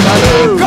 Valeu!